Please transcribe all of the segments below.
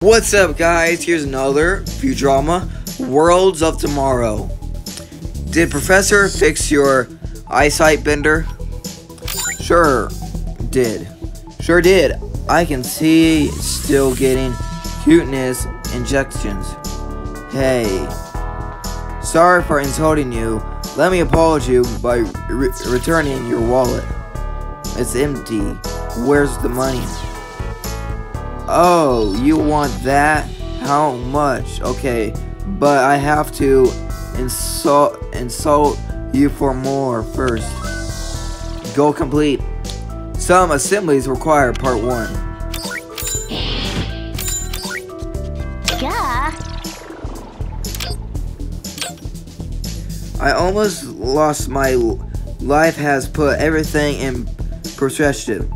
What's up guys, here's another Futurama Worlds of Tomorrow. Did Professor fix your eyesight bender? Sure, did. Sure did. I can see still getting cuteness injections. Hey, sorry for insulting you. Let me apologize by re returning your wallet. It's empty. Where's the money? Oh, you want that? How much? Okay, but I have to insult insult you for more first. Goal complete. Some assemblies require part one. Yeah. I almost lost my life has put everything in perspective.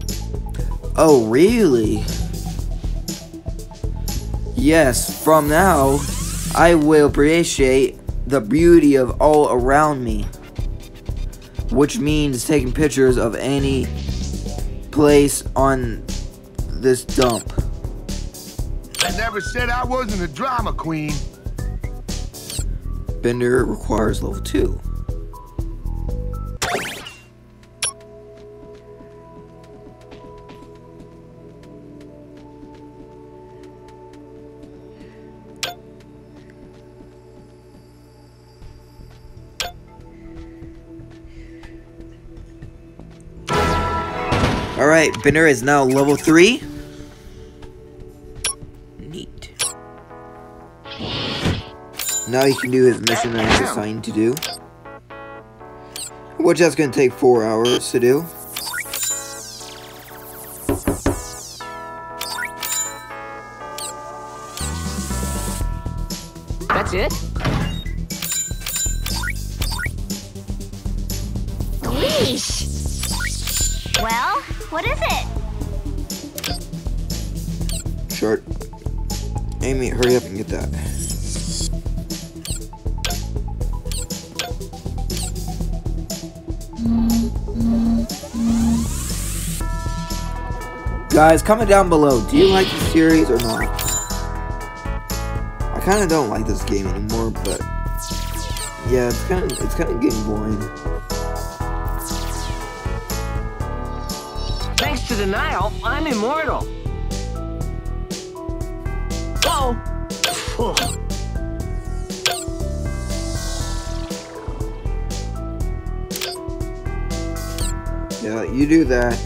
Oh, really? Yes, from now, I will appreciate the beauty of all around me. Which means taking pictures of any place on this dump. I never said I wasn't a drama queen. Bender requires level 2. Alright, Bender is now level 3. Neat. Now he can do his mission that he's assigned to do. Which that's gonna take four hours to do. That's it? Leash. Well, what is it? Short. Amy, hurry up and get that. Guys, comment down below. Do you like the series or not? I kind of don't like this game anymore, but yeah, it's kind of it's kind of getting boring. Thanks to denial, I'm immortal. Oh. Yeah, you do that.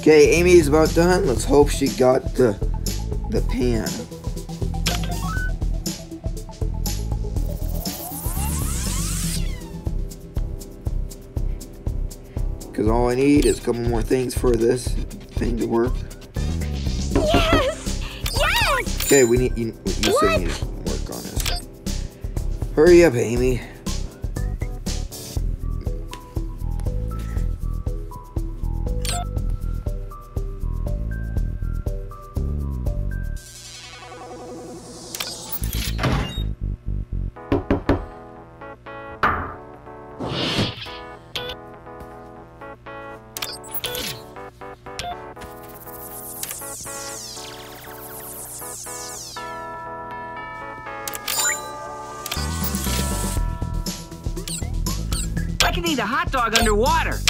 Okay, Amy's about done. Let's hope she got the the pan. Cause all I need is a couple more things for this thing to work. Yes! Yes! Okay, we need you, you still need to work on this. Hurry up, Amy. Can eat a hot dog underwater.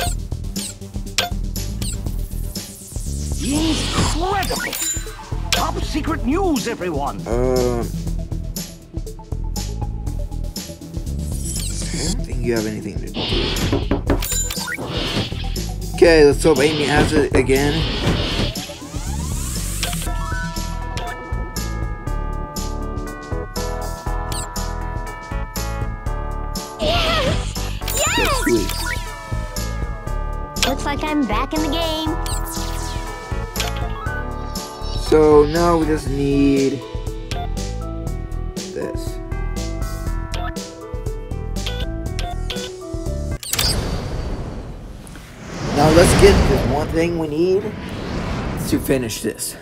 Incredible! Top secret news, everyone. Um. I don't think you have anything to do. Okay, let's hope Amy has it again. Like I'm back in the game. So now we just need this. Now let's get this one thing we need to finish this.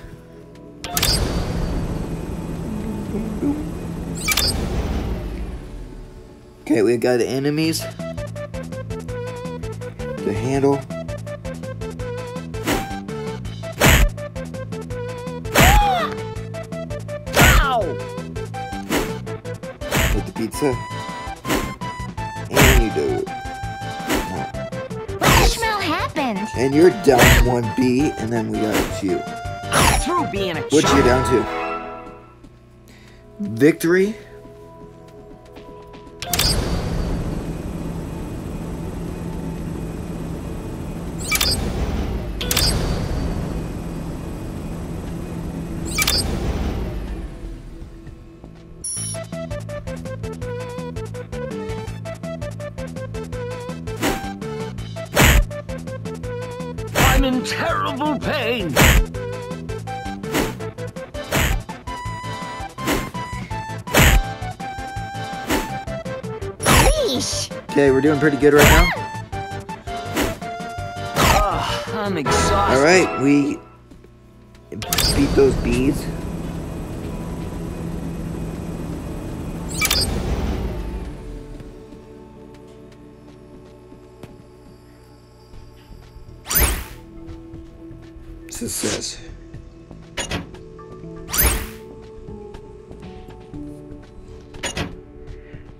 Okay, we got the enemies. the handle. Pizza. And you do it. What the smell happened? And you're down one B, and then we got you. Through being a What you chump. down to? Victory. Terrible pain. Okay, we're doing pretty good right now. Ugh, I'm exhausted. All right, we beat those bees.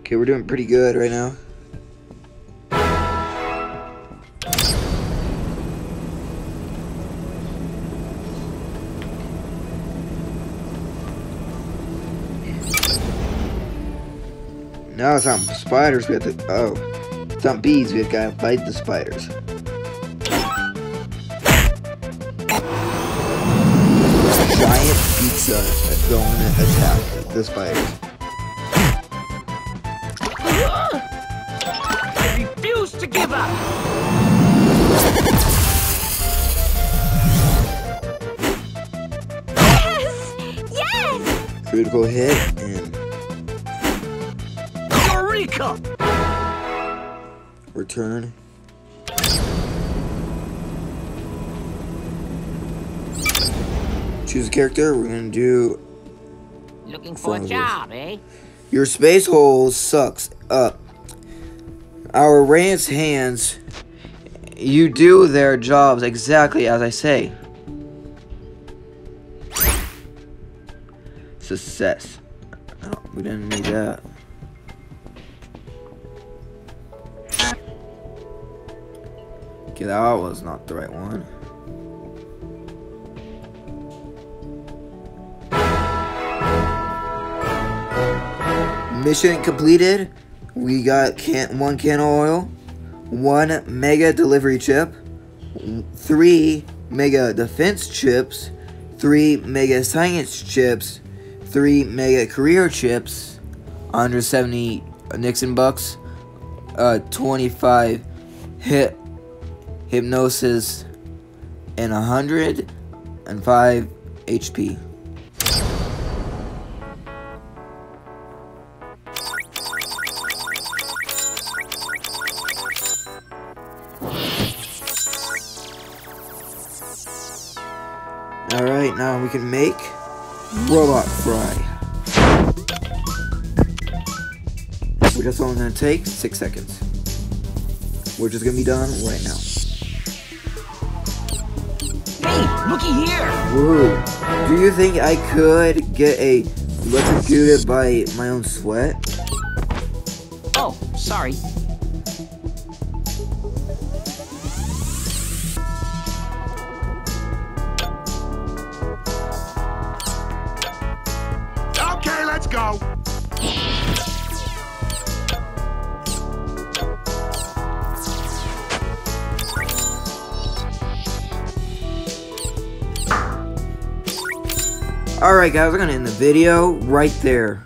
Okay, we're doing pretty good right now. Now it's not spiders, we have to. Oh. It's not bees, we have to fight the spiders. Giant pizza going to attack this bike. I refuse to give up. Yes! Yes! Critical hit and Eureka! return. Choose a character. We're gonna do Looking for a job, eh? Your space hole sucks up. Our rants hands, you do their jobs exactly as I say. Success. Oh, we didn't need that. Okay, that was not the right one. Mission completed. We got can one can of oil, one mega delivery chip, three mega defense chips, three mega science chips, three mega career chips, 170 Nixon bucks, uh, 25 hip hypnosis, and 105 HP. Alright, now we can make robot fry. Which that's only gonna take six seconds. Which is gonna be done right now. Hey, looky here. Woo! Do you think I could get a electrocuted by my own sweat? Oh, sorry. Go. Alright guys, we're gonna end the video right there.